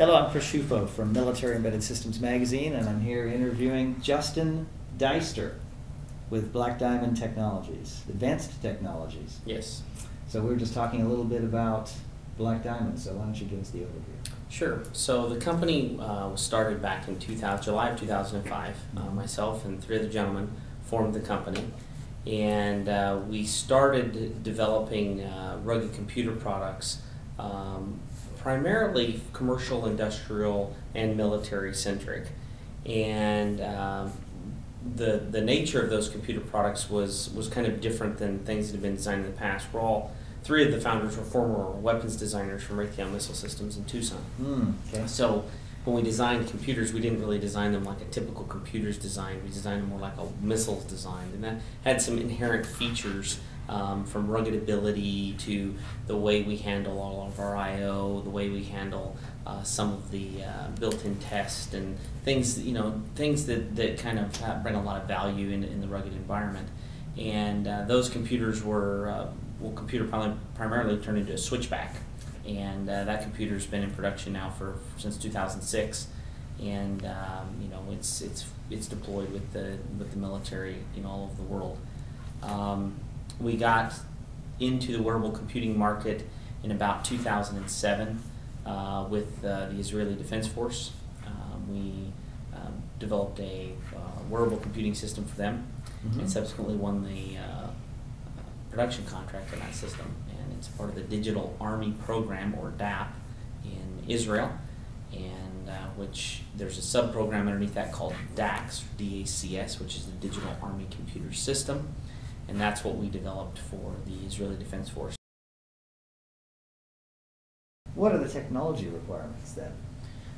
Hello, I'm Chris Ciufo from Military Embedded Systems Magazine, and I'm here interviewing Justin Dyster with Black Diamond Technologies, Advanced Technologies. Yes. So we were just talking a little bit about Black Diamond, so why don't you give us the overview? Sure. So the company uh, was started back in 2000, July of 2005. Uh, myself and three other gentlemen formed the company, and uh, we started developing uh, rugged computer products, um, primarily commercial, industrial, and military centric. And um, the the nature of those computer products was was kind of different than things that had been designed in the past. We're all three of the founders were former weapons designers from Raytheon Missile Systems in Tucson. Hmm, okay. So when we designed computers, we didn't really design them like a typical computer's design. We designed them more like a missile's designed, and that had some inherent features um, from rugged ability to the way we handle all of our I/O, the way we handle uh, some of the uh, built-in test and things, you know, things that, that kind of bring a lot of value in, in the rugged environment. And uh, those computers were, uh, well, computer probably primarily turned into a switchback, and uh, that computer's been in production now for since 2006, and um, you know it's it's it's deployed with the with the military in all over the world. Um, we got into the wearable computing market in about 2007 uh, with uh, the Israeli Defense Force. Um, we um, developed a uh, wearable computing system for them Mhm. and subsequently won the uh, production contract on that system. And it's part of the Digital Army Program, or DAP, in Israel, and uh, which there's a sub-program underneath that called DACS, D-A-C-S, which is the Digital Army Computer System, and that's what we developed for the Israeli Defense Force. What are the technology requirements then?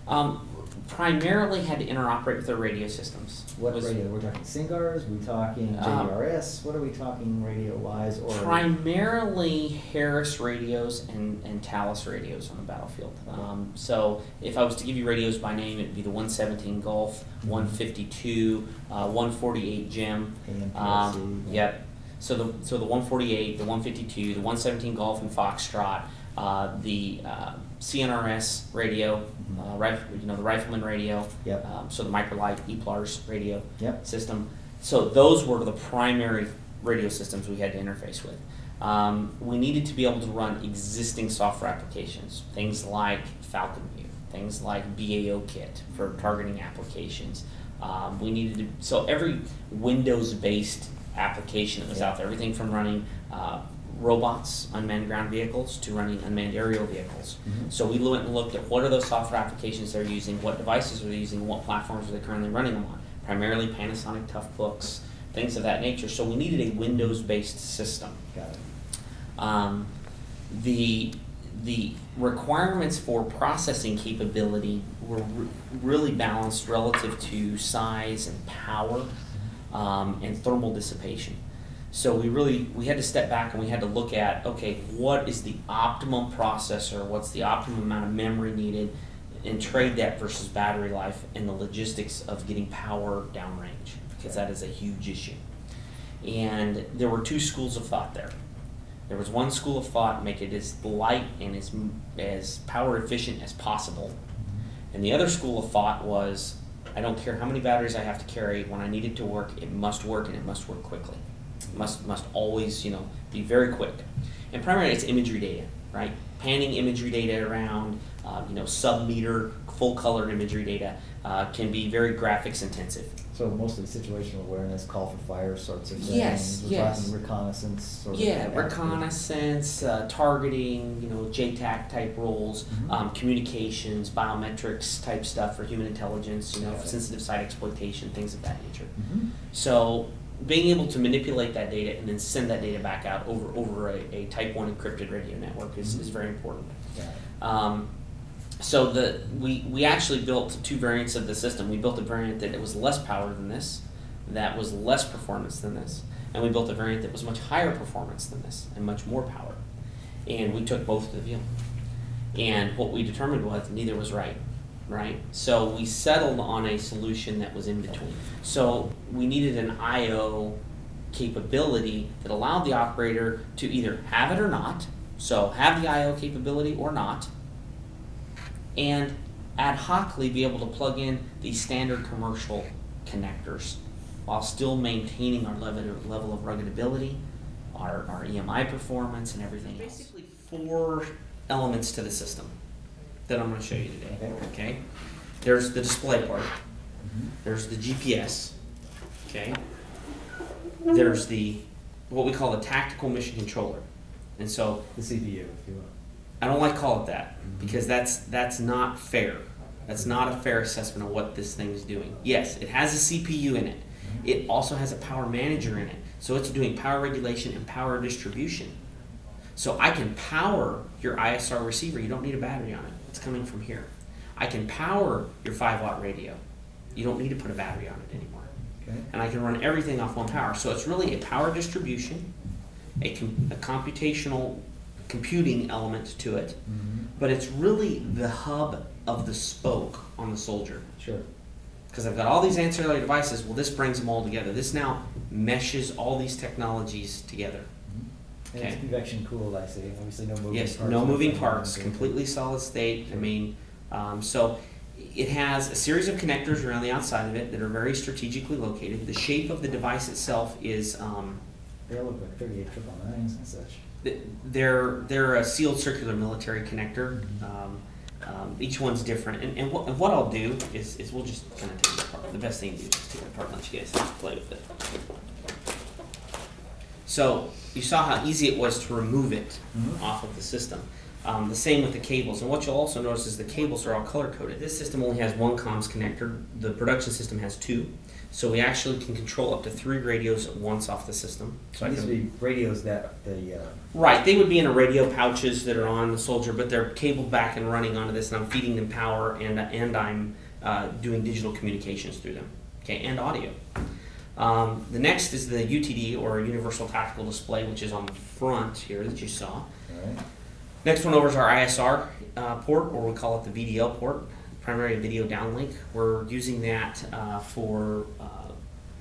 Um, primarily had to interoperate with their radio systems. What Was- radio? We're talking SINCGARS, we're talking Um, what are we talking radio-wise or? Primarily Harris radios and, and Thales radios on the battlefield. Um, so if I was to give you radios by name, it'd be the 117 Golf, 152, uh, 148 JEM. AMPLC, Um, yep. So the so the 148, the 152, the 117 Golf and Foxtrot, uh, the uh, CNRS radio, Mhm. uh, rif- you know the Rifleman radio. Yep. Um, so the MicroLight EPLRS radio Yep. system. So those were the primary radio systems we had to interface with. Um, we needed to be able to run existing software applications, things like Falcon View, things like BAO Kit for targeting applications. Um, we needed to, so every Windows-based application that was Yeah. out there, everything from running uh, robots, unmanned ground vehicles, to running unmanned aerial vehicles. Mhm. So we went and looked at what are those software applications they're using, what devices are they using, what platforms are they currently running them on. Primarily Panasonic Toughbooks, things of that nature. So we needed a Windows-based system. Got it. Um, the the requirements for processing capability were re- really balanced relative to size and power um, and thermal dissipation. So we really we had to step back and we had to look at okay, what is the optimum processor? What's the optimum amount of memory needed? And trade that versus battery life and the logistics of getting power downrange because that is a huge issue. And there were two schools of thought there. There was one school of thought, make it as light and as, as power efficient as possible. And the other school of thought was, I don't care how many batteries I have to carry, when I need it to work, it must work and it must work quickly. It must, must always, you know, be very quick. And primarily it's imagery data, right? Panning imagery data around, uh, you know, sub-meter, full color imagery data uh, can be very graphics intensive. So mostly situational awareness, call for fire sorts of things. Yes, We're yes. reconnaissance sort of. Yeah, application. reconnaissance, uh, targeting, you know, JTAC type roles, Mhm. um, communications, biometrics type stuff for human intelligence, you know, it. sensitive site exploitation, things of that nature. Mhm. So being able to manipulate that data and then send that data back out over over a, a Type One encrypted radio network is, is Mhm. very important. Um, so the we we actually built two variants of the system. We built a variant that it was less power than this, that was less performance than this, and we built a variant that was much higher performance than this and much more power. And we took both to the field. And what we determined was neither was right, right? So we settled on a solution that was in between. So we needed an I/O capability that allowed the operator to either have it or not. So have the I/O capability or not, and ad hocly be able to plug in these standard commercial connectors while still maintaining our level, of ruggedability, our, our EMI performance, and everything else. Basically, four elements to the system that I'm going to show you today. Okay. There's the display part. Mhm. There's the GPS. Okay. There's the what we call the tactical mission controller, and so The CPU, if you will. I don't like to call it that Mhm. because that's that's not fair. That's not a fair assessment of what this thing's doing. Yes, it has a CPU in it. It also has a power manager in it. So it's doing power regulation and power distribution. So I can power your ISR receiver. You don't need a battery on it. It's coming from here. I can power your 5 watt radio. You don't need to put a battery on it anymore. Okay. And I can run everything off one power. So it's really a power distribution, a, com- a computational computing element to it, Mhm. but it's really the hub of the spoke on the soldier Sure. because I've got all these ancillary devices. Well, this brings them all together. This now meshes all these technologies together. And it's Okay. convection cooled, I see. Obviously, no moving Yes, parts. no moving parts, completely solid state. I mean, um, so it has a series of connectors around the outside of it that are very strategically located. The shape of the device itself is um, They look like 38 triple nines and such. th- they're they're a sealed circular military connector. Mhm. Um, um, each one's different, and, and, what, and what I'll do is, is we'll just kind of take it apart. The best thing to do is just take it apart and let you guys play with it. So you saw how easy it was to remove it Mhm. off of the system. Um, the same with the cables, and what you'll also notice is the cables are all color coded. This system only has one comms connector. The production system has two, so we actually can control up to three radios at once off the system. So I These can would be radios that the, uh, Right, they would be in a radio pouches that are on the soldier, but they're cabled back and running onto this, and I'm feeding them power, and and I'm uh, doing digital communications through them, okay, and audio. Um, the next is the UTD or Universal Tactical Display, which is on the front here that you saw. right. Next one over is our ISR uh, port, or we call it the VDL port, primary video downlink. We're using that uh, for uh,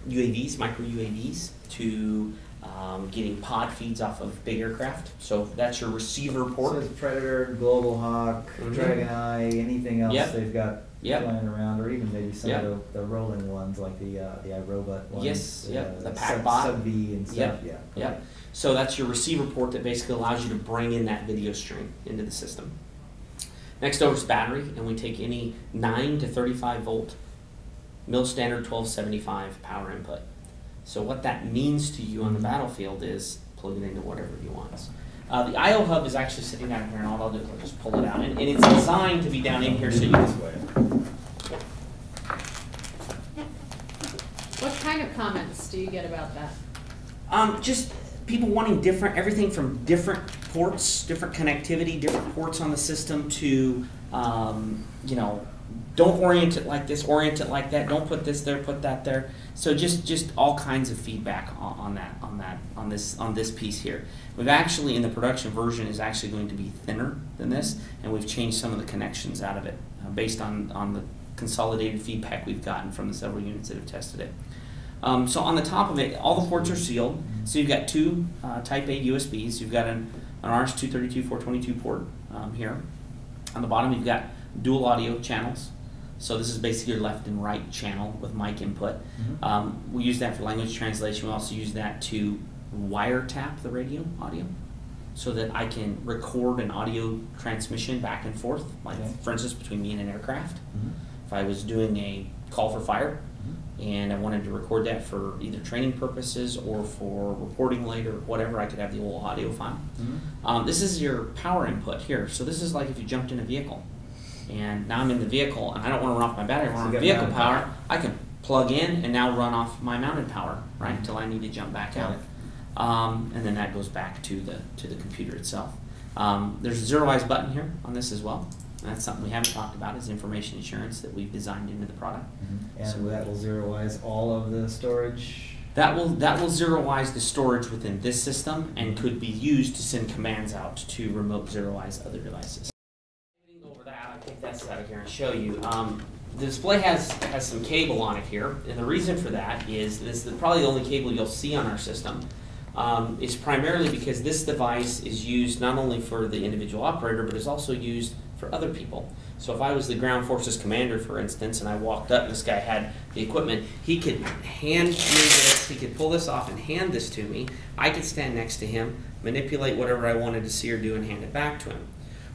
UAVs, micro UAVs, to um, getting pod feeds off of big aircraft. So that's your receiver So port. it's Predator, Global Hawk, Mhm. Dragon Eye, anything else Yep. they've got Yep. flying around, or even maybe some Yep. of the, the rolling ones like the uh, the iRobot ones. Yes, yep, uh, the PackBot. Sub V and stuff. Yep, Yeah. yep. So that's your receiver port that basically allows you to bring in that video stream into the system. Next over is battery, and we take any 9 to 35 volt mil standard 1275 power input. So what that means to you on the battlefield is plug it into whatever you want. Uh, the I/O hub is actually sitting down here, and all I'll do is I'll just pull it out, and, and it's designed to be down in here so you can. What kind of comments do you get about that? Um, just people wanting different, everything from different ports, different connectivity, different ports on the system to, um, you know, don't orient it like this, orient it like that. Don't put this there, put that there. So just just all kinds of feedback on, on that on that on this on this piece here. We've actually in the production version is actually going to be thinner than this, and we've changed some of the connections out of it uh, based on on the consolidated feedback we've gotten from the several units that have tested it. Um, so on the top of it, all the ports are sealed. So you've got two uh, Type A USBs. You've got an, an RS-232 422 port um, here. On the bottom, you've got dual audio channels. So this is basically your left and right channel with mic input. Mhm. Um, we use that for language translation. We also use that to wiretap the radio audio so that I can record an audio transmission back and forth, like Okay. for instance between me and an aircraft. Mhm. If I was doing a call for fire, Mhm. and I wanted to record that for either training purposes or for reporting later, whatever, I could have the whole audio file. Mhm. Um, this is your power input here. So this is like if you jumped in a vehicle, and now I'm in the vehicle, and I don't want to run off my battery. I want to vehicle power. power. I can plug in and now run off my mounted power, right, until I need to jump back out. Um, and then that goes back to the to the computer itself. Um, there's a zeroize button here on this as well. And that's something we haven't talked about is information assurance that we've designed into the product. Mhm. So- that will zeroize all of the storage. That will that will zeroize the storage within this system and could be used to send commands out to remote zeroize other devices. That out of here and show you. Um, the display has has some cable on it here, and the reason for that is this is probably the only cable you'll see on our system. Um, it's primarily because this device is used not only for the individual operator, but is also used for other people. So if I was the ground forces commander, for instance, and I walked up and this guy had the equipment, he could hand me this, he could pull this off and hand this to me. I could stand next to him, manipulate whatever I wanted to see or do, and hand it back to him.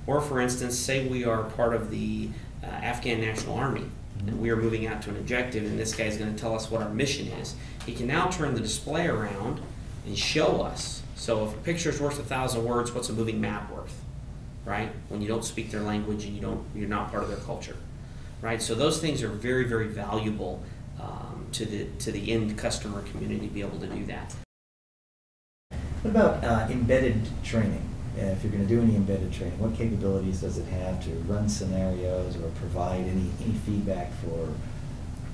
Or for instance, say we are part of the uh, Afghan National Army and we are moving out to an objective, and this guy is going to tell us what our mission is. He can now turn the display around and show us. So if a picture is worth a thousand words, what's a moving map worth? Right? When you don't speak their language and you don't, you're not part of their culture. Right? So those things are very, very valuable um, to the to the end customer community to be able to do that. What about uh, embedded training? Uh, if you're going to do any embedded training, what capabilities does it have to run scenarios or provide any, any feedback for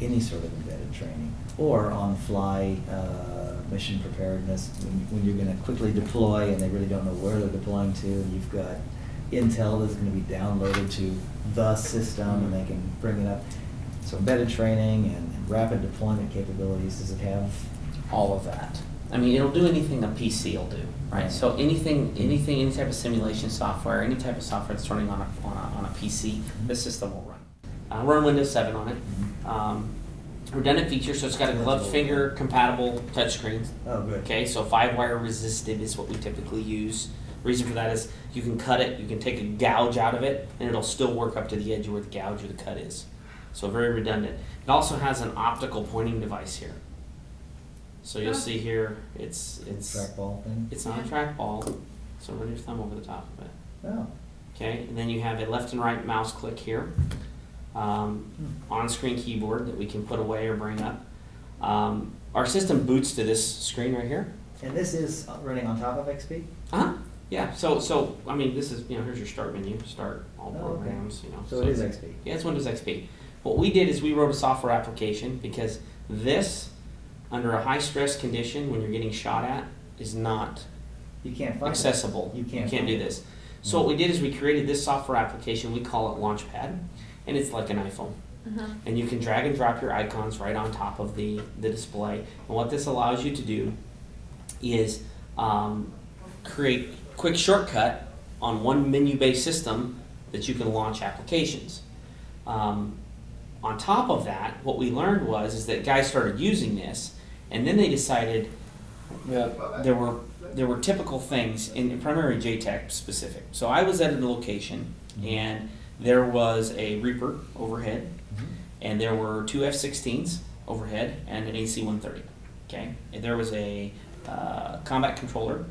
any sort of embedded training? Or on-fly uh, mission preparedness when, when you're going to quickly deploy and they really don't know where they're deploying to, and you've got intel that's going to be downloaded to the system and they can bring it up. So embedded training and, and rapid deployment capabilities, does it have? all of that. I mean, it'll do anything a PC will do, right? So anything, anything, any type of simulation software, any type of software that's running on a, on a, on a PC, the system will run. Uh, run Windows 7 on it. Um, redundant feature, so it's got a gloved finger compatible touchscreen. Oh, good. Okay, so five wire resistive is what we typically use. Reason for that is you can cut it, you can take a gouge out of it, and it'll still work up to the edge where the gouge or the cut is. So very redundant. It also has an optical pointing device here. So you'll see here, it's it's Trackball thing? it's not a trackball. So run your thumb over the top of it. Oh. Okay, and then you have a left and right mouse click here, um, on-screen keyboard that we can put away or bring up. Um, our system boots to this screen right here. And this is running on top of XP? Uh-huh. Yeah. So so I mean, this is you know here's your start menu, start all Oh, okay. programs. You know. So it is XP. Yeah, it's Windows XP. What we did is we wrote a software application because this, under a high stress condition when you're getting shot at, is not You can't find it. accessible. You can't do find it. this. So what we did is we created this software application. We call it Launchpad, and it's like an iPhone. Uh-huh. And you can drag and drop your icons right on top of the, the display. And what this allows you to do is um, create quick shortcut on one menu-based system that you can launch applications. Um, on top of that, what we learned was is that guys started using this, and then they decided that there were there were typical things in, in primarily JTAC specific. So I was at a location, and there was a Reaper overhead, and there were two F-16s overhead and an AC-130. Okay, and there was a uh, combat controller,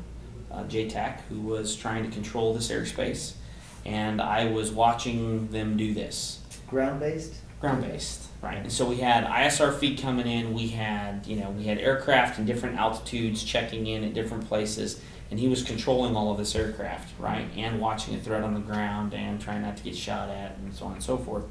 uh, JTAC, who was trying to control this airspace, and I was watching them do this Ground-based? Ground based, right? And so we had ISR feed coming in. We had you know we had aircraft in different altitudes checking in at different places, and he was controlling all of this aircraft, right? And watching it threat on the ground and trying not to get shot at, and so on and so forth.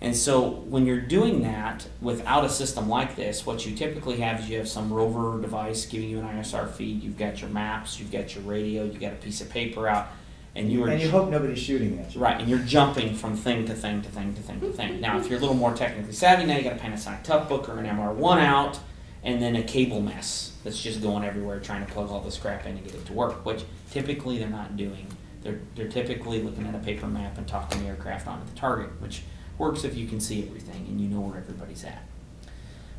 And so when you're doing that without a system like this, what you typically have is you have some rover device giving you an ISR feed. You've got your maps, you've got your radio, you've got a piece of paper out, and you are And you hope nobody's shooting at you. Right, and you're jumping from thing to thing to thing to thing to thing. Now, if you're a little more technically savvy, now you got a Panasonic Toughbook or an MR1 out, and then a cable mess that's just going everywhere trying to plug all this crap in and get it to work, which typically they're not doing. They're, they're typically looking at a paper map and talking the aircraft onto the target, which works if you can see everything and you know where everybody's at.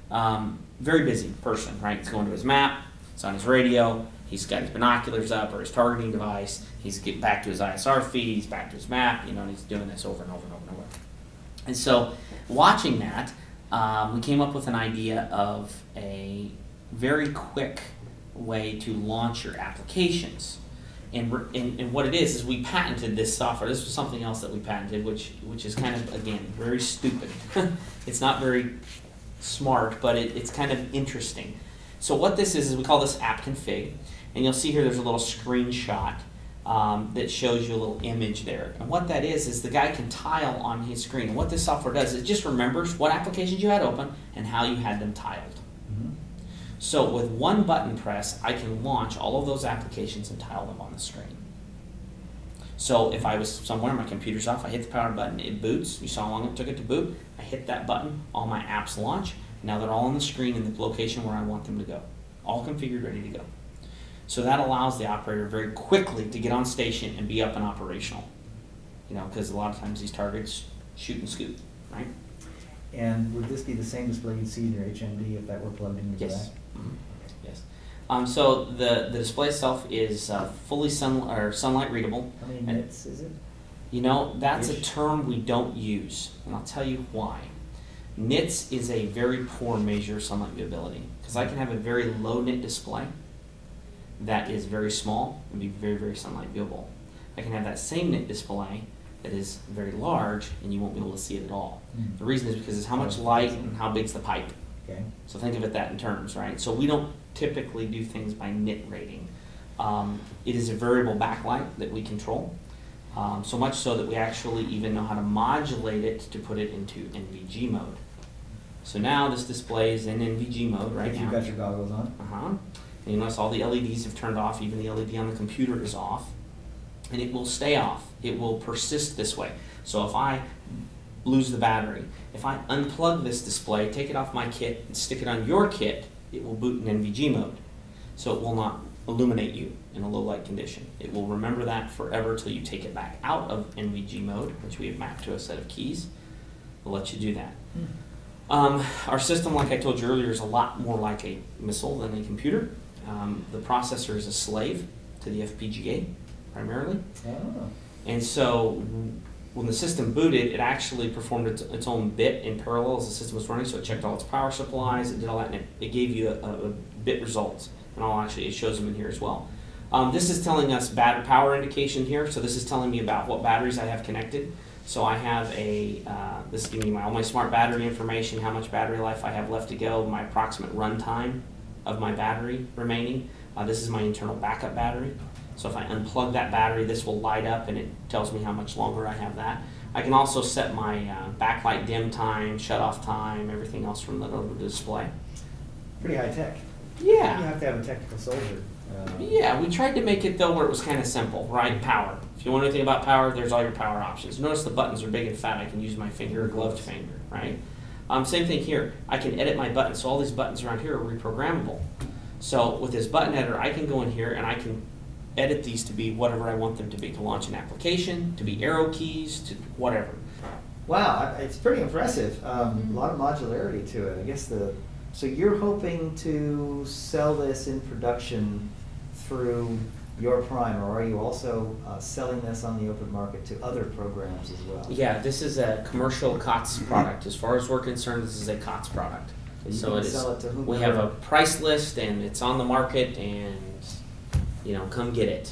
Um, very busy person, right? He's going to his map, it's on his radio, he's got his binoculars up or his targeting device, he's getting back to his ISR feed, he's back to his map, you know, he's doing this over and over and over and over. And so, watching that, um, we came up with an idea of a very quick way to launch your applications. And, and, and what it is is we patented this software. This was something else that we patented, which which is kind of again very stupid. it's not very smart, but it, it's kind of interesting. So what this is is we call this app config, and you'll see here there's a little screenshot um, that shows you a little image there. And what that is is the guy can tile on his screen. And What this software does is it just remembers what applications you had open and how you had them tiled. Mhm. So with one button press, I can launch all of those applications and tile them on the screen. So if I was somewhere, my computer's off, I hit the power button, it boots. You saw how long it took it to boot. I hit that button, all my apps launch. Now they're all on the screen in the location where I want them to go. All configured, ready to go. So that allows the operator very quickly to get on station and be up and operational. You know, because a lot of times these targets shoot and scoot, right? And would this be the same display you'd see in your HMD if that were plugged into Yes. back? Mhm. Yes. Um, so the, the display itself is uh, fully sun or sunlight readable. How many And- nits is it? You know, that's a term we don't use, and I'll tell you why. Nits is a very poor measure of sunlight viewability because I can have a very low nit display that is very small and be very, very sunlight viewable. I can have that same nit display that is very large and you won't be able to see it at all. Hmm. The reason is because it's how much light and how big's the pipe. Okay. So think of it that in terms, right? So we don't typically do things by nit rating. Um, it is a variable backlight that we control, um, so much so that we actually even know how to modulate it to put it into NVG mode. So now this display is in NVG mode right If now. you've got your goggles on. Uh-huh. And you notice all the LEDs have turned off, even the LED on the computer is off. And it will stay off. It will persist this way. So if I lose the battery, if I unplug this display, take it off my kit, and stick it on your kit, it will boot in NVG mode. So it will not illuminate you in a low light condition. It will remember that forever till you take it back out of NVG mode, which we have mapped to a set of keys. We'll let you do that. Um, our system, like I told you earlier, is a lot more like a missile than a computer. Um, the processor is a slave to the FPGA primarily. Oh. And so when the system booted, it actually performed its, its own bit in parallel as the system was running. So it checked all its power supplies, it did all that, and it, it gave you a, a, bit results. And I'll actually, it shows them in here as well. Um, this is telling us bat- power indication here. So this is telling me about what batteries I have connected. So I have a, uh, this is giving me my, all my smart battery information, how much battery life I have left to go, my approximate run time of my battery remaining. Uh, this is my internal backup battery. So if I unplug that battery, this will light up and it tells me how much longer I have that. I can also set my uh, backlight dim time, shut off time, everything else from the little display. Pretty high tech. Yeah. You have to have a technical soldier. uh, Yeah, we tried to make it though where it was kind of simple, right? Power. If you want anything about power, there's all your power options. Notice the buttons are big and fat. I can use my finger gloved finger, right? Um, same thing here. I can edit my buttons. So all these buttons around here are reprogrammable. So with this button editor, I can go in here and I can edit these to be whatever I want them to be. To launch an application, to be arrow keys, to whatever. Wow, it's pretty impressive. Um. A lot of modularity to it. I guess the so you're hoping to sell this in production through your prime, or are you also uh, selling this on the open market to other programs as well? Yeah, this is a commercial COTS product. As far as we're concerned, this is a COTS product. So you So it is. it to We have a price list and it's on the market and, you know, come get it.